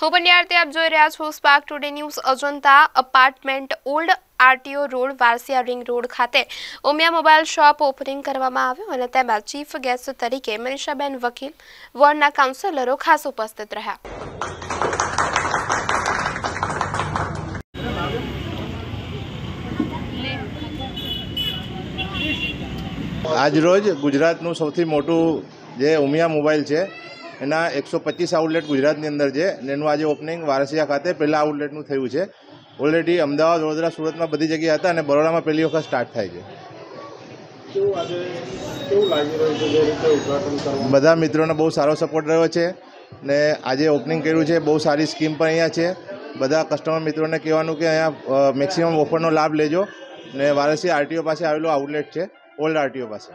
હું પંડ્યાર્થી આપ જોઈ રહ્યા છો Spark Today News Ajanta apartment old RTO road, Varasiya ring road ખાતે. ઉમિયા મોબાઈલ શોપ ઓપનિંગ કરવામાં આવ્યું અને તેમાં ચીફ ગેસ્ટ તરીકે મનીષાબેન વકીલ, વોર્ડના કાઉન્સિલરો ખાસ ઉપસ્થિત રહ્યા. આજરોજ ગુજરાતનું સૌથી મોટું જે ઉમિયા મોબાઈલ છે એના એકસો પચીસ આઉટલેટ ગુજરાતની અંદર છે. અને એનું આજે ઓપનિંગ વારસિયા ખાતે પહેલાં આઉટલેટનું થયું છે. ઓલરેડી અમદાવાદ વડોદરા સુરતમાં બધી જગ્યાએ હતા અને બરોડામાં પહેલી વખત સ્ટાર્ટ થાય છે. બધા મિત્રોને બહુ સારો સપોર્ટ રહ્યો છે. ને આજે ઓપનિંગ કર્યું છે. બહુ સારી સ્કીમ પણ અહીંયા છે. બધા કસ્ટમર મિત્રોને કહેવાનું કે અહીંયા મેક્સિમમ ઓફરનો લાભ લેજો. ને વારસી આરટીઓ પાસે આવેલું આઉટલેટ છે. ઓલ્ડ આરટીઓ પાસે.